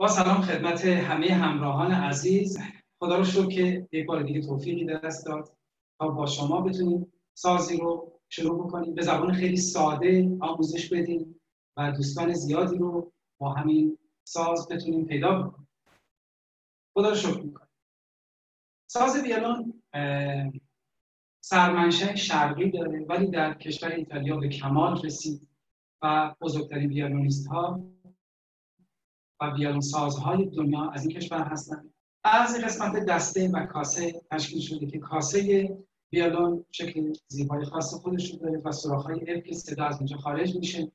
با سلام خدمت همه همراهان عزیز. خدا رو شکر که یک بار دیگه توفیقی دست داد تا با شما بتونیم سازی رو شروع بکنیم. به زبان خیلی ساده آموزش بدیم و دوستان زیادی رو با همین ساز بتونیم پیدا بکنیم. خدا رو شکر می‌کنیم. ساز ویولون سرمنشه شرقی داره ولی در کشور ایتالیا به کمال رسید و بزرگترین ویولونیست ها و ویولون سازهای دنیا از این کشور هستند. بعضی قسمت دسته و کاسه تشکیل شده که کاسه ویولون شکل زیبای خاص خودش رو داره و سوراخ‌های اف که صدا از اونجا خارج میشه.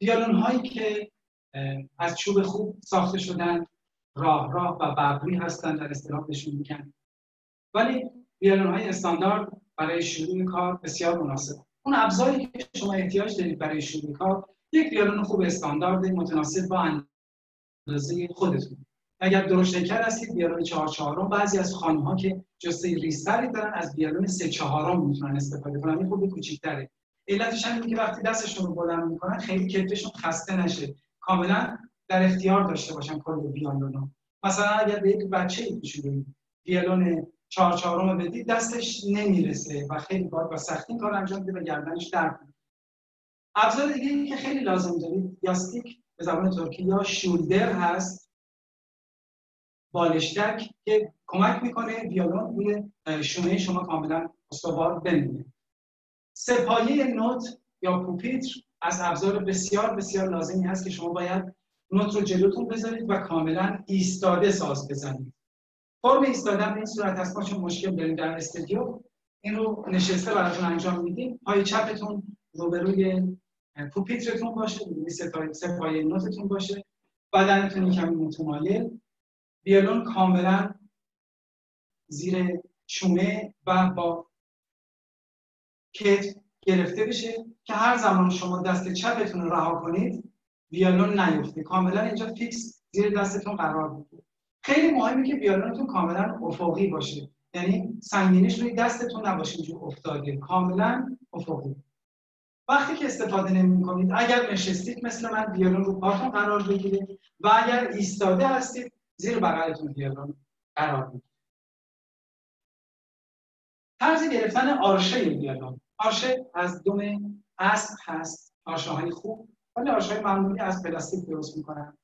ویولون هایی که از چوب خوب ساخته شدن راه راه و ببری هستن در اصطلاح بهشون میگن. ولی ویولون های استاندارد برای شروع کار بسیار مناسب. اون ابزاری که شما احتیاج دارید برای شروع کار یک ویولون خوب استاندارد متناسب با اندازه خودتون. اگر درشت شکر هستید ویولون چهار چهارم بعضی از خانم ها که جسته ریستری دارن از ویولون سه چهارم می‌تونن استفاده کنن. این خوب کوچیک‌تره. علتش هم که وقتی دستشون رو بلند می‌کنن خیلی کتفشون خسته نشه. کاملا در اختیار داشته باشن کل ویولون مثلا اگر به یک بچه کوچولو ویولون چهار چهارم بدید دستش نمی‌رسه و خیلی بار با سختی کار انجام میده و گردنش درد ابزار دیگه که خیلی لازم دارید یاستیک به زبان ترکی یا شولدر هست. بالشتک که کمک می‌کنه ویولون روی شونه شما کاملا استوار بمونه. سپایه نوت یا پوپیتر از ابزار بسیار بسیار لازمی هست که شما باید نوت رو جلوتون بذارید و کاملا ایستاده ساز بزنید. فرم ایستادن این صورت هست. ما چون مشکل داریم در استودیو؟ این رو نشسته براتون انجام میدیم. پای چپتون روبروی پوپیترتون باشه سپای سپایه نوتتون باشه. بدنتون کمی متمایل. ویولون کاملا زیر چومه و با کت گرفته بشه که هر زمان شما دست چپتون رو رها کنید ویولون نیفته. کاملا اینجا fix زیر دستتون قرار بگیره خیلی مهمه که ویولونتون کاملا افقی باشه. یعنی سنگینیش روی دستتون نباشه اینجور افتاده. کاملا افقی. وقتی که استفاده نمی کنید اگر نشستید مثل من ویولون رو پاتون قرار بگیره و اگر ایستاده هستید زیر بغلتون ویولون قرار بگیره طرز گرفتن آرشه ویولون آرشه از دم اسب هست آرشه های خوب ولی آرشه های معمولی از پلاستیک درست می‌کنن.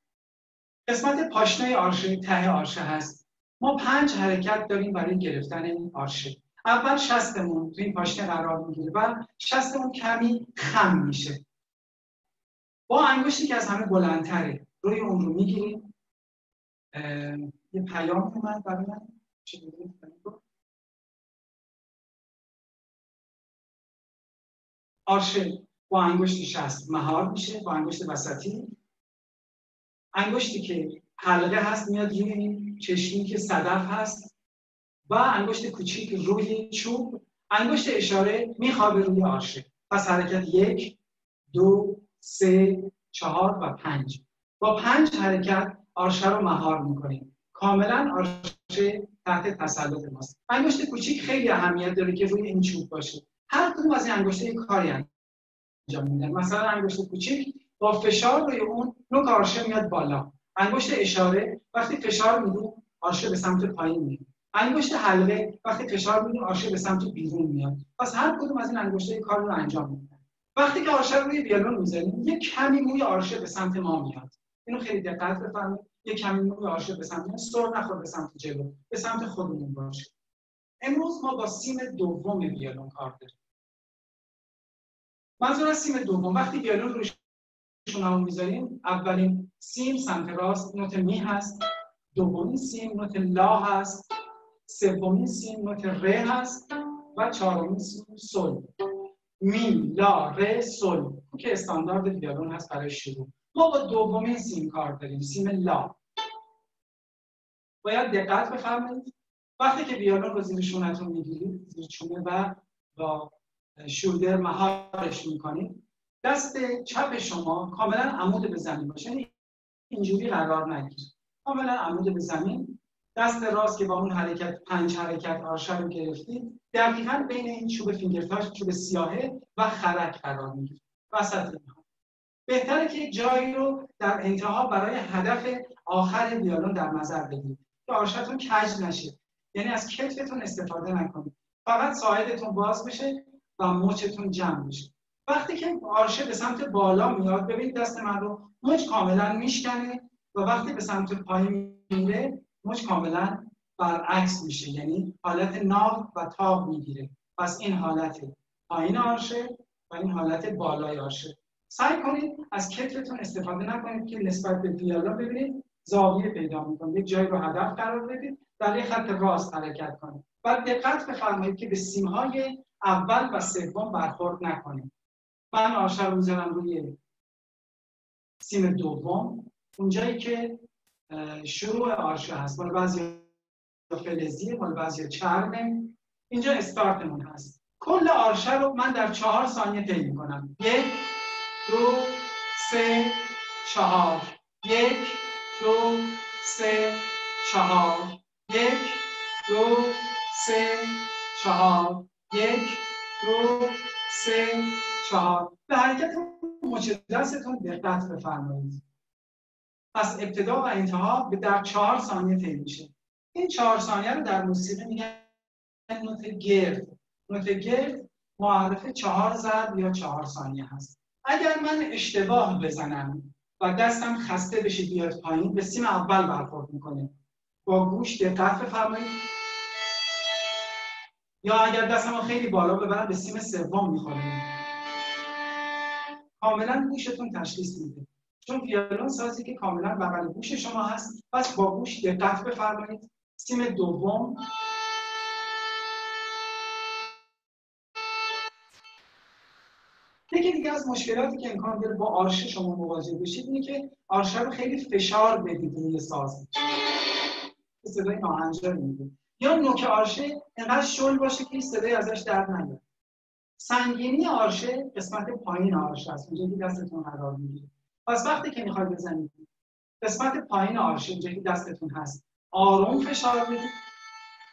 قسمت پاشنه آرشه ته آرشه هست. ما پنج حرکت داریم برای گرفتن این آرشه. اول شستمون تو این پاشنه قرار می‌گیره و شستمون کمی خم میشه. با انگشتی که از همه بلندتره روی اون رو می‌گیریم. یه پیام اومد برای من. آرشه با انگشت شست مهار میشه با انگشت وسطی. انگشتی که حلقه هست میاد روی این چشمی که صدف هست. و انگشت کوچیک روی چوب انگشت اشاره میخوابه روی آرشه. پس حرکت یک دو سه چهار و پنج. با پنج حرکت آرشه رو مهار می‌کنیم. کاملا آرشه تحت تسلط ماست. انگشت کوچیک خیلی اهمیت داره که روی این چوب باشه. هر کدوم از این انگشته کاری انجام میدن مثلا انگشت کوچیک با فشار روی اون نوک آرشه میاد بالا. انگشت اشاره وقتی فشار میدیم آرشه به سمت پایین میاد انگشت حلقه وقتی فشار میدیم آرشه به سمت بیرون میاد. پس هر کدوم از این انگشته کار رو انجام میدن. وقتی که آرشه رو روی می‌زنیم یه کمی موی آرشه به سمت ما میاد. اینو خیلی دقت بفرمایید. یه کمی موی آرشه به سمت سر نخور به سمت جلو به سمت خودمون باشه. امروز ما با سیم دوم ویولون کار داریم. منظور از سیم دوم وقتی ویولون روش شما می‌ذاریم اولین سیم سمت راست نوت می هست دومین سیم نوت لا هست. سومین سیم نوت ر هست و چهارمین سیم سل. می لا ر سل. که استاندارد ویولون هست برای شروع. ما با دومین سیم کار داریم سیم لا. باید دقت بفرمایید. وقتی که ویولون رو زیر شونتون می‌گیرید زیر چونه و با شولدر مهارش می‌کنید دست چپ شما کاملا عمود به زمین باشه. یعنی اینجوری قرار نگیر کاملا عمود به زمین. دست راست که با اون حرکت پنج حرکت آرشه رو گرفتید دقیقا بین این چوب فینگرتاش چوب سیاهه و خرک قرار می‌گیره. وسط بهتره که جایی رو در انتها برای هدف آخر ویولون در نظر بگیرید. که آرشتون کج نشه. یعنی از کتفتون استفاده نکنید. فقط ساعدتون باز بشه و مچتون جمع بشه. وقتی که آرشه به سمت بالا میاد ببینید دست من رو مچ کاملا میشکنه و وقتی به سمت پایین میره مچ کاملا برعکس میشه. یعنی حالت ناو و تاب می‌گیره. پس این حالت پایین آرشه و این حالت بالای آرشه. سعی کنید از کتفتون استفاده نکنید که نسبت به ویالا ببینید زاویه پیدا می‌کنید یک جایی رو هدف قرار بدید در یک خط راست حرکت کنید. و دقت بفرمایید که به سیمهای اول و سوم برخورد نکنید. من آرشه رو می‌زنم روی سیم دوم. اونجایی که شروع آرشه هست. مال بعضی فلزیه مال بعضی چرمه. اینجا استارتمون هست. کل آرشه رو من در چهار ثانیه طی می‌کنم. یک دو سه چهار. یک دو سه چهار. یک دو سه چهار. یک دو سه چهار. به حرکت مچ دستتون دقت بفرمایید. پس ابتدا و انتها به در چهار ثانیه طی میشه. این چهار ثانیه رو در موسیقی میگن نوت گرد. نوت گرد معرف چهار ضرب یا چهار ثانیه هست. اگر من اشتباه بزنم و دستم خسته بشه بیاد پایین به سیم اول برخورد می‌کنه. با گوش دقت بفرمایید. یا اگر دستم خیلی بالا ببرم به سیم سوم می‌خوره. کاملا گوشتون تشخیص میده. چون ویولون سازی که کاملا بغل گوش شما هست. پس با گوش دقت بفرمایید. سیم دوم. یکی دیگه از مشکلاتی که امکان داره با آرشه شما مواجه بشید اینه که آرشه رو خیلی فشار بدید روی ساز. صدای ناهنجار میده یا نوک آرشه انقدر شل باشه که صدای ازش در نیاد سنگینی آرشه قسمت پایین آرشه است اونجا که دستتون قرار می‌گیره. پس وقتی که می‌خواید بزنید قسمت پایین که دستتون هست آروم فشار بدید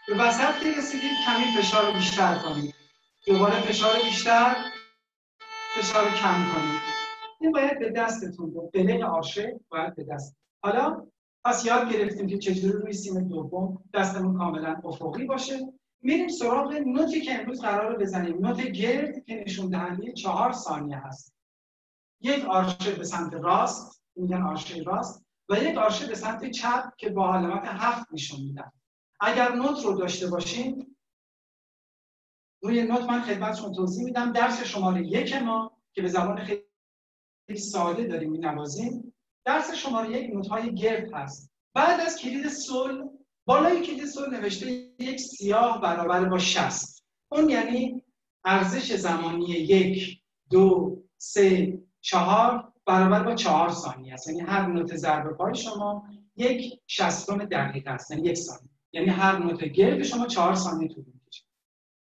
به وسط که رسیدید کمی فشار رو بیشتر کنید دوباره فشار بیشتر فشار کم کنید این باید به دستتون به بلق آرشه باید به دست. حالا پس یاد گرفتیم که چجوری روی سیم دوم دستمون کاملا افقی باشه. میریم سراغ نوتی که امروز قرار بزنیم. نوت گرد که نشون دهنده چهار ثانیه هست. یک آرشه به سمت راست میگن آرشه راست و یک آرشه به سمت چپ که با علامت هفت نشون میدن اگر نوت رو داشته باشیم روی نوت من خدمتشون توضیح میدم. درس شماره یک ما که به زبان خیلی ساده داریم نوازیم درس شماره یک نوت های گرد هست. بعد از کلید سول بالای کلید سول نوشته یک سیاه برابر با شست اون یعنی ارزش زمانی یک دو سه چهار برابر با چهار ثانیه است. یعنی هر نوت ضربه پای شما یک شستم دقیقه است. یعنی یک ثانیه. یعنی هر نوت گرد شما چهار ثانیه طول می‌کشه.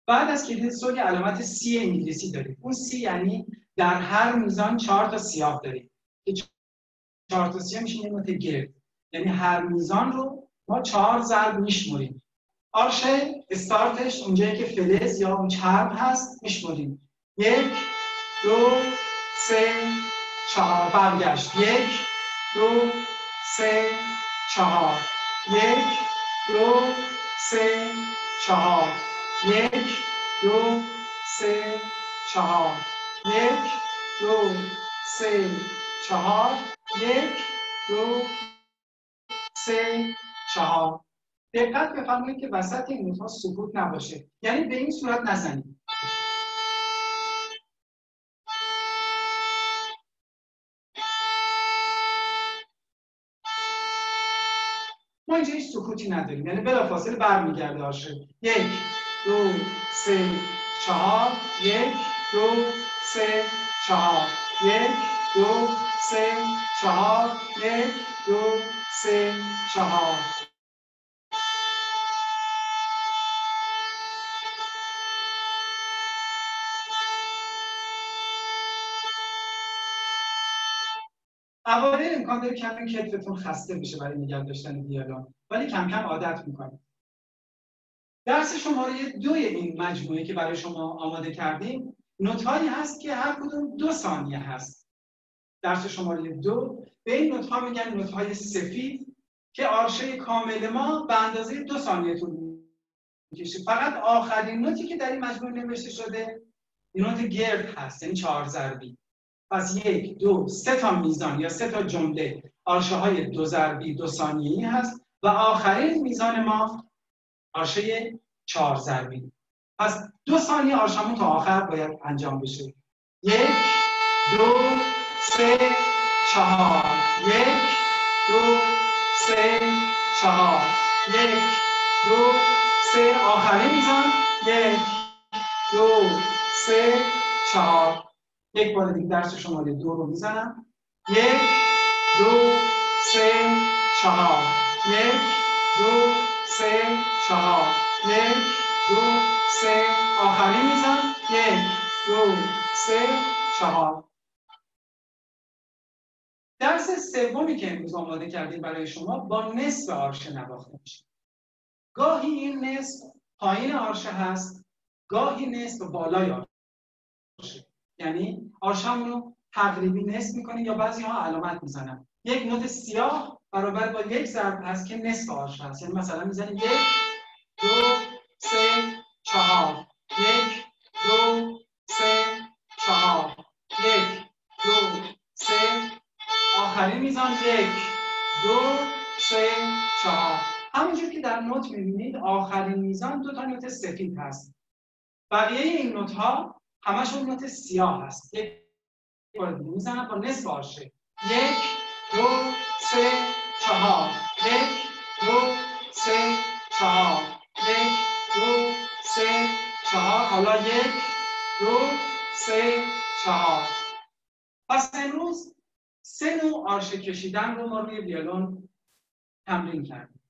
بعد از کلید سول علامت سی انگلیسی دارید اون سی یعنی در هر میزان چهار تا سیاه دارید چهار تا سیاه میشه یه نوت گرد. یعنی هر میزان رو ما چهار ضرب میشمریم آرشه استارتش اونجایی که فلز یا اون چرب هست میشمریم یک دو سه چهار برگشت. یک دو سه چهار. یک دو سه چهار. یک دو سه چهار. یک دو سه چهار. یک دو سه چهار. دقت بفرمایید که وسط این نوت سکوت نباشه. یعنی به این صورت نزنید. اینجا هیچ سکوتی نداریم. یعنی بلافاصله برمیگرده آشه. یک دو سه چهار. یک دو سه چهار. یک دو سه چهار. یک دو سه چهار. اوایل امکان داره کمی کتفتون خسته بشه برای نگه داشتن دیالوگ. ولی کم کم عادت می‌کنید. درس شماره دوی این مجموعه که برای شما آماده کردیم نوت هست که هر کدوم دو ثانیه هست. درس شماره دو به این نوت ها میگن نوت های سفید که آرشه کامل ما به اندازه دو ثانیه طول می‌کشه. فقط آخرین نوتی که در این مجموعه نوشته شده نوت گرد هست یعنی چهار ضربی. پس یک دو سه تا میزان یا سه تا جمله آرشه های دو ضربی دو ثانیه‌ای هست و آخرین میزان ما آرشه چهار ضربی. پس دو ثانیه آرشمون تا آخر باید انجام بشه. یک دو سه چهار. یک دو سه چهار. یک دو سه آخرین میزان. یک دو سه چهار. یک بار دیگه درس شماره دو رو می‌زنم. یک دو سه چهار. یک دو سه چهار. یک دو سه آخرین میزان یک دو سه چهار. درس سومی که امروز آماده کردیم برای شما با نصف آرشه نواخته میشه. گاهی این نصف پایین آرشه هست گاهی نصف بالای آرشه یعنی آرشمون رو تقریبی نصف می‌کنیم یا بعضی ها علامت می‌زنن. یک نوت سیاه برابر با یک ضرب هست که نصف آرشه هست. یعنی مثلا می‌زنیم یک دو سه چهار. یک دو سه چهار. یک دو سه. آخرین میزان یک دو سه چهار. همونجور که در نوت می‌بینید آخرین میزان دو تا نوت سفید هست. بقیه این نوت ها همشون نوت سیاه هست. یک بار دیگه. می‌زنم با نصف آرشه یک دو سه چهار. یک دو سه چهار. یک دو سه چهار. حالا یک دو سه چهار. پس امروز سه نوع آرشه کشیدن رو ما روی ویولون تمرین کردیم.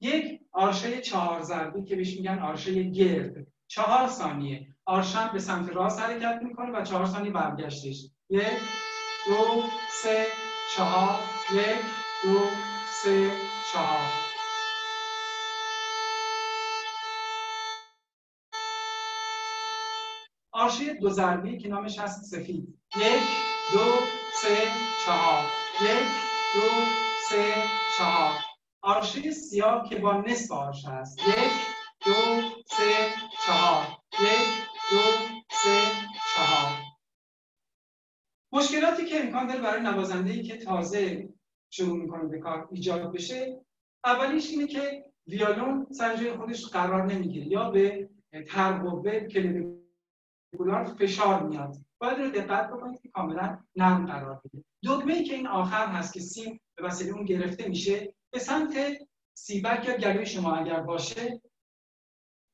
یک آرشه چهار ضربی که بهش میگن آرشه گرد. چهار ثانیه. آرشم به سمت راست حرکت می‌کنه و چهار ثانیه برگشتش یک دو سه چهار. یک دو سه چهار. آرشه دو ضربی که نامش هست سفید. یک دو سه چهار. یک دو سه چهار. آرشه سیاه که با نصف آرشه هست. یک دو سه چهار. یک دو سه چهار. مشکلاتی که امکان داره برای نوازنده که تازه شروع می‌کنه به کار ایجاد بشه اولیش اینه که ویالون سر جای خودش قرار نمی‌گیره یا به ترقوه کلار فشار میاد. باید رو دقت بکنید که کاملا نرم قرار بده. دکمه ای که این آخر هست که سیم به وسیله اون گرفته میشه به سمت سیبک یا گلوی شما اگر باشه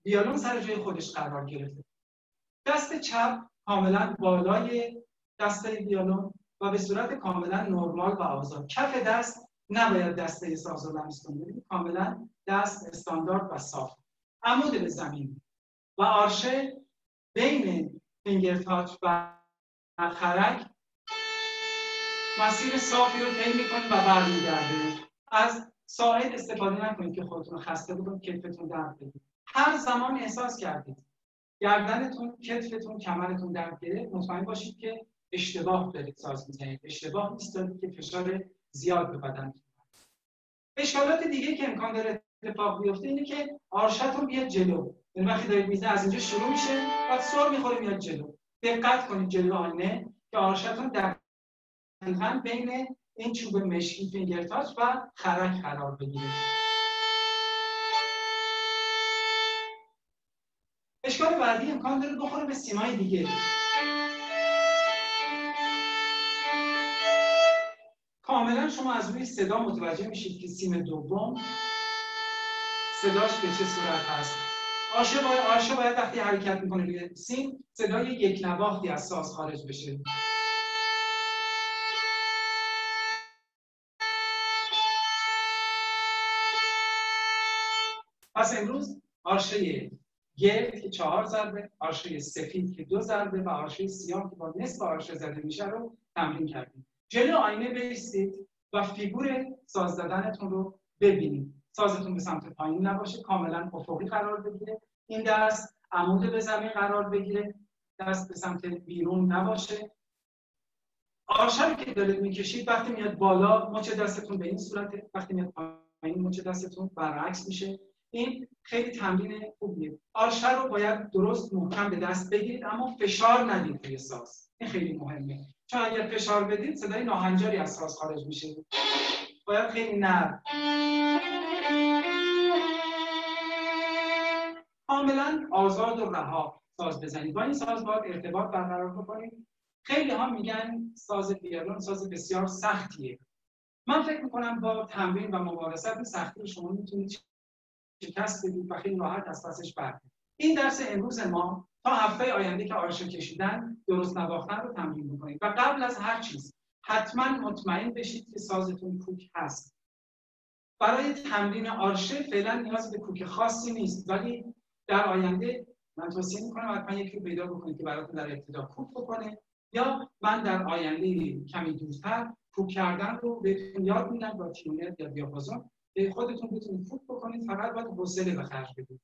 ویالون سر جای خودش قرار گرفته. دست چپ کاملا بالای دست ویالون و به صورت کاملا نرمال و آزاد کف دست نباید دست ساز و لمس کنید کاملا دست استاندارد و صاف. عمود به زمین و آرشه بین فینگر تاچ و خرک مسیر صافی رو طی می‌کنید و برمیگرده. از ساعد استفاده نکنید که خودتون خسته بکنید کتفتون درد بگید هر زمان احساس کردید گردنتون کتفتون کمرتون درد گرفت مطمئن باشید که اشتباه دارید ساز می‌زنید. اشتباه نیست که فشار زیاد به بدن اشکالات دیگه که امکان داره اتفاق بیفته اینه که آرشتون بیاد جلو. یعنی وقتی دارید می‌زنید از اینجا شروع میشه بعد سر می‌خوره میاد جلو. دقت کنید جلو آینه که آرشتون دقیقا بین این چوب مشکی فینگر و خرک قرار بگیره. بعدی امکان داره بخوره به سیمای دیگه. کاملا شما از روی صدا متوجه میشید که سیم دوم صداش به چه صورت هست. آشه باید, آشه باید وقتی حرکت می‌کنه روی سیم صدای یک نواختی از ساز خارج بشه. پس امروز آرشه گرد که چهار ضربه آرشه سفید که دو ضربه و آرشه سیاه که با نصف آرشه زده میشه رو تمرین کردیم. جلو آینه بیستید و فیگور ساز زدنتون رو ببینید. سازتون به سمت پایین نباشه کاملا افقی قرار بگیره. این دست عمود به زمین قرار بگیره. دست به سمت بیرون نباشه. آرشر که دارید می‌کشید وقتی میاد بالا مچ دستتون به این صورت وقتی میاد پایین مچ دستتون برعکس میشه. این خیلی تمرین خوبیه. آرشر رو باید درست محکم به دست بگیرید اما فشار ندید توی ساز. این خیلی مهمه. چون اگر فشار بدید صدای ناهنجاری از ساز خارج میشه. باید خیلی نرم. کاملا آزاد و رها ساز بزنید. با این ساز باید ارتباط برقرار بکنید. خیلی ها میگن ساز ویولون ساز بسیار سختیه. من فکر می‌کنم با تمرین و مبارست این سختی شما می‌تونید شکست بدید و خیلی راحت از پسش برید این درس امروز ما تا هفته آینده که آرشه کشیدن درست نواختن رو تمرین می‌کنید و قبل از هر چیز حتما مطمئن بشید که سازتون کوک هست. برای تمرین آرشه فعلا نیاز به کوک خاصی نیست. ولی در آینده من توصیه می‌کنم حتما یکی پیدا بکنید که براتون در ابتدا کوک بکنه. یا من در آینده کمی دورتر کوک کردن رو بهتون یاد میدم با تیونر یا دیاپازون. به خودتون بتونید کوک بکنید فقط باید حوصله به خرج بدید.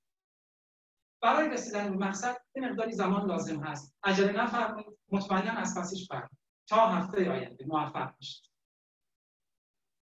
برای رسیدن به مقصد یه مقداری زمان لازم هست. عجله نفرمایید. مطمئنا از پسش برد تا هفته آینده موفق باشید.